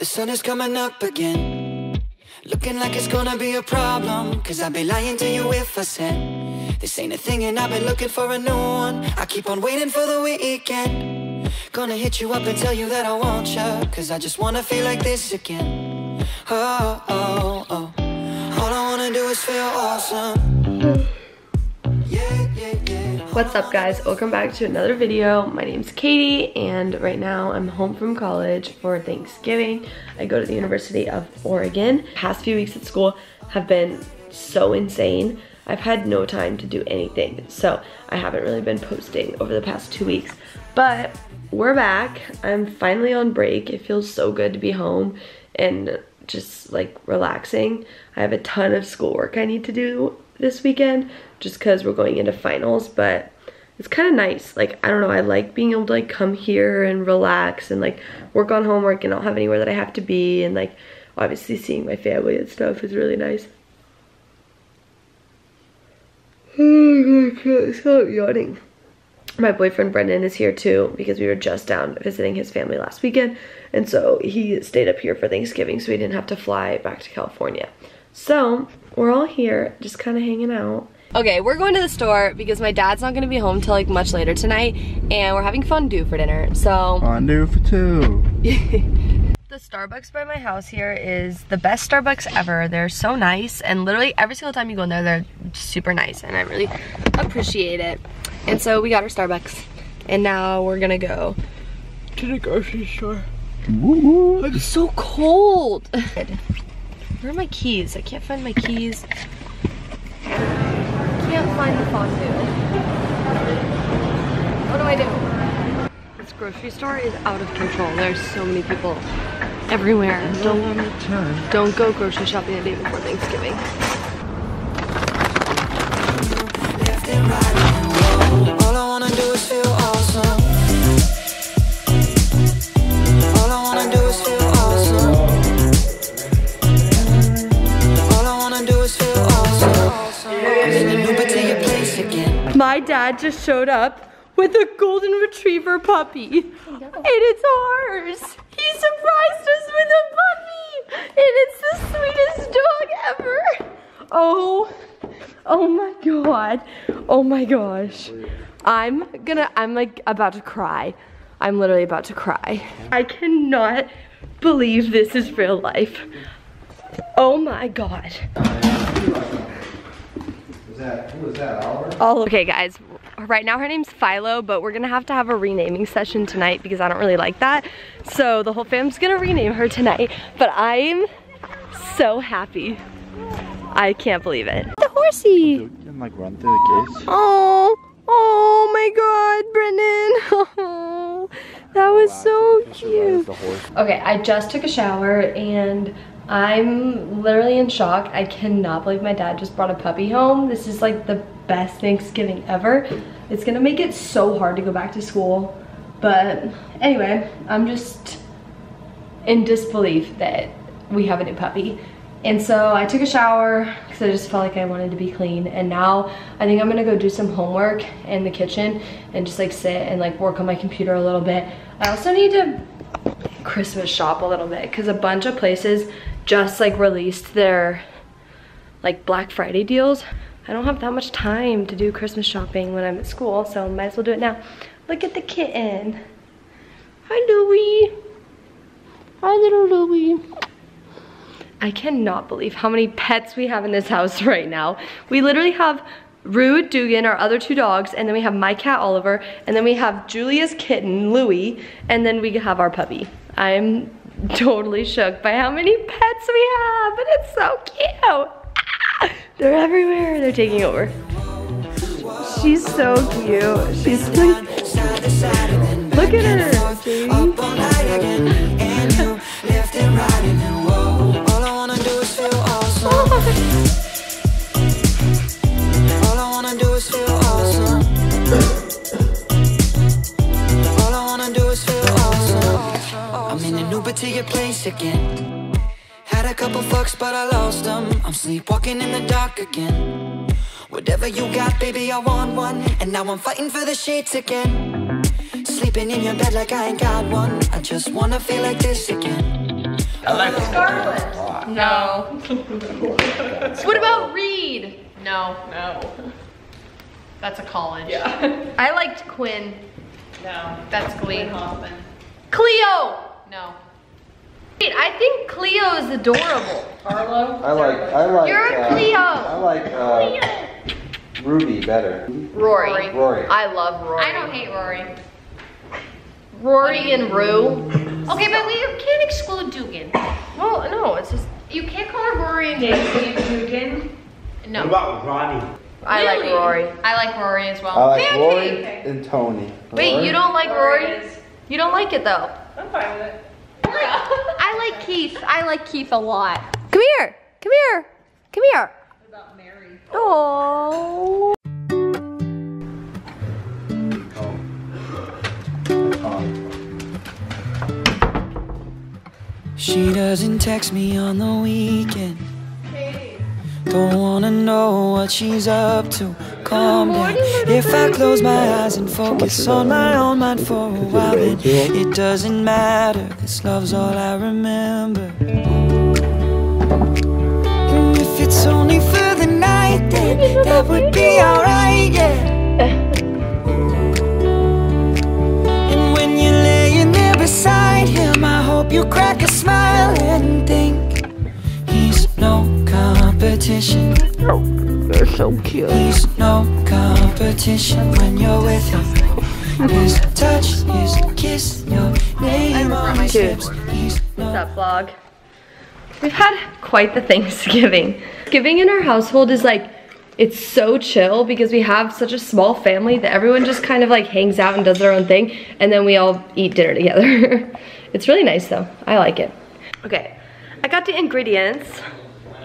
The sun is coming up again. Looking like it's gonna be a problem. Cause I'd be lying to you if I said this ain't a thing and I've been looking for a new one. I keep on waiting for the weekend. Gonna hit you up and tell you that I want you. Cause I just wanna feel like this again. Oh, oh, oh. All I wanna do is feel awesome. What's up guys? Welcome back to another video. My name's Katie and right now I'm home from college for Thanksgiving. I go to the University of Oregon. Past few weeks at school have been so insane. I've had no time to do anything. So I haven't really been posting over the past two weeks. But we're back. I'm finally on break. It feels so good to be home and just like relaxing. I have a ton of schoolwork I need to do this weekend just because we're going into finals, but it's kind of nice. Like, I don't know, I like being able to like come here and relax and like work on homework and not have anywhere that I have to be and like obviously seeing my family and stuff is really nice. I can't stop yawning. My boyfriend Brendan is here too because we were just down visiting his family last weekend and so he stayed up here for Thanksgiving so he didn't have to fly back to California. So we're all here just kind of hanging out. Okay, we're going to the store because my dad's not gonna be home till like much later tonight and we're having fondue for dinner, so. Fondue for two. the Starbucks by my house here is the best Starbucks ever. They're so nice and literally every single time you go in there, they're super nice and I really appreciate it. And so we got our Starbucks and now we're gonna go to the grocery store. Woo. Oh, it's so cold. Where are my keys? I can't find my keys. Can't find the fondue. What do I do? This grocery store is out of control. There's so many people everywhere. Don't, don't go grocery shopping the day before Thanksgiving. Dad just showed up with a golden retriever puppy. And it's ours. He surprised us with a puppy. And it's the sweetest dog ever. Oh, oh my God. Oh my gosh. I'm gonna, I'm like about to cry. I'm literally about to cry. I cannot believe this is real life. Oh my God. Was that, who was that, Oliver? all oh, okay guys. Right now her name's Philo but we're gonna have to have a renaming session tonight because I don't really like that. So the whole fam's gonna rename her tonight but I'm so happy. I can't believe it. The horsey. Didn't like run through the gates. oh oh my god Brendan oh, that was so cute. Okay, I just took a shower and I'm literally in shock. I cannot believe my dad just brought a puppy home. This is like the best Thanksgiving ever. It's gonna make it so hard to go back to school. But anyway, I'm just in disbelief that we have a new puppy. And so I took a shower because I just felt like I wanted to be clean. And now I think I'm gonna go do some homework in the kitchen and just like sit and like work on my computer a little bit. I also need to Christmas shop a little bit because a bunch of places just like released their like Black Friday deals. I don't have that much time to do Christmas shopping when I'm at school, so might as well do it now. Look at the kitten. Hi, Louie. Hi, little Louie. I cannot believe how many pets we have in this house right now. We literally have Rude, Dugan, our other two dogs, and then we have my cat, Oliver, and then we have Julia's kitten, Louie, and then we have our puppy. I'm totally shook by how many pets we have, and it's so cute. Ah, they're everywhere, they're taking over. She's so cute. She's like, look at her. an Uber to your place again. Had a couple fucks, but I lost them. I'm sleepwalking in the dark again. Whatever you got, baby, I want one. And now I'm fighting for the sheets again. Sleeping in your bed like I ain't got one. I just wanna feel like this again. I like Scarlet. No. what about Reed? No. No. That's a college. Yeah. I liked Quinn. No. That's Glee. Hoffman. Cleo! No. Wait, I think Cleo is adorable. Arlo? I like, I like. You're a uh, Cleo. I like uh, Ruby better. Rory. Rory. I love Rory. I don't hate Rory. Rory and Rue. Okay, but we can't exclude Dugan. Well, no, it's just You can't call her Rory and Dugan. No. What about Ronnie? I like Really? Rory. I like Rory as well. I like Rory and Tony. Wait, Rory? you don't like Rory? You don't like it though. I'm fine with it. I like Keith. I like Keith a lot. Come here. Come here. Come here. What about Mary? Oh. She doesn't text me on the weekend. Don't wanna know what she's up to. Down. If I close my eyes and focus on my own mind for a while, then it doesn't matter. This love's all I remember. And if it's only for the night, then that would be alright, yeah. And when you're laying there beside him, I hope you crack competition. They're so cute. He's no competition when you're with him. His touch, his kiss, your name on his Dude. lips. He's What's up, vlog? We've had quite the Thanksgiving. Thanksgiving in our household is like, it's so chill because we have such a small family that everyone just kind of like hangs out and does their own thing and then we all eat dinner together. it's really nice though. I like it. Okay, I got the ingredients.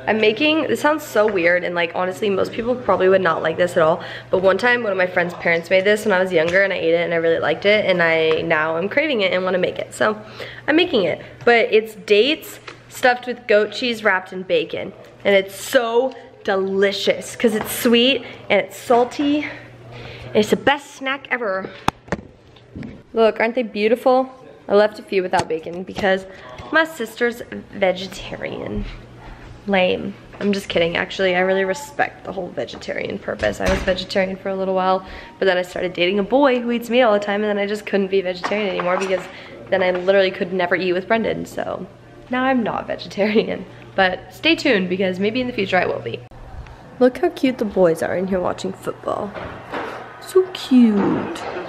I'm making, this sounds so weird and like honestly most people probably would not like this at all. But one time one of my friend's parents made this when I was younger and I ate it and I really liked it and I now I'm craving it and want to make it. So I'm making it. But it's dates stuffed with goat cheese wrapped in bacon. And it's so delicious because it's sweet and it's salty. It's the best snack ever. Look aren't they beautiful? I left a few without bacon because my sister's vegetarian lame. I'm just kidding. Actually, I really respect the whole vegetarian purpose. I was vegetarian for a little while, but then I started dating a boy who eats meat all the time, and then I just couldn't be vegetarian anymore because then I literally could never eat with Brendan. So now I'm not vegetarian. But stay tuned because maybe in the future I will be. Look how cute the boys are in here watching football. So cute.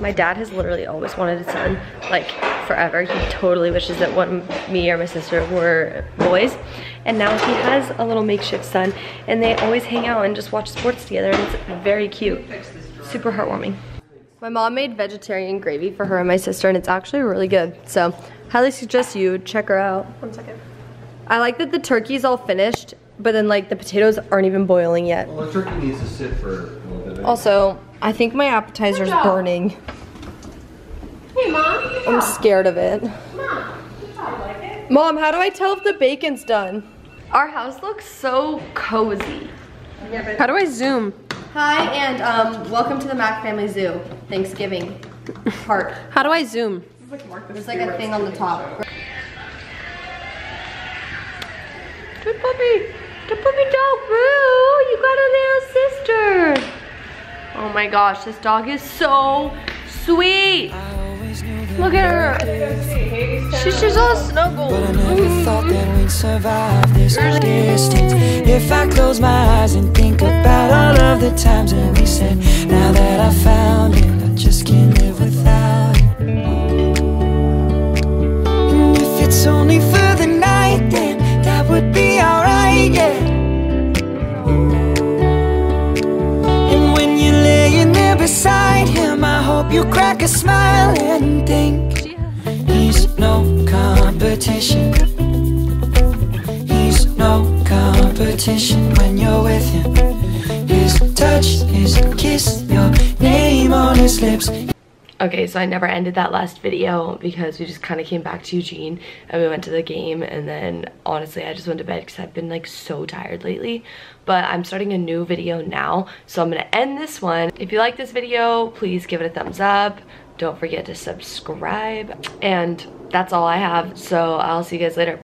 My dad has literally always wanted a son, like forever. He totally wishes that one me or my sister were boys. And now he has a little makeshift son and they always hang out and just watch sports together and it's very cute. Super heartwarming. My mom made vegetarian gravy for her and my sister and it's actually really good. So highly suggest you check her out. One second. I like that the turkey's all finished, but then like the potatoes aren't even boiling yet. Well, the turkey needs to sit for a little bit. Also, I think my appetizer's burning. Hey, Mom. I'm scared of it. Mom, how do I tell if the bacon's done? Our house looks so cozy. How do I zoom? Hi, and um, welcome to the Mac Family Zoo. Thanksgiving part. How do I zoom? There's like a thing on the top. Good puppy. The puppy dog, Roo. You got a little sister. Oh my gosh, this dog is so sweet. Look at her. She's just all snuggled. But I never thought that we'd survive this distance. If I close my eyes and a smile and think. He's no competition. He's no competition when you're with him. His touch, his kiss, your name on his lips. Okay, so I never ended that last video because we just kind of came back to Eugene and we went to the game and then honestly I just went to bed because I've been like so tired lately. But I'm starting a new video now, so I'm gonna end this one. If you like this video, please give it a thumbs up. Don't forget to subscribe. And that's all I have, so I'll see you guys later.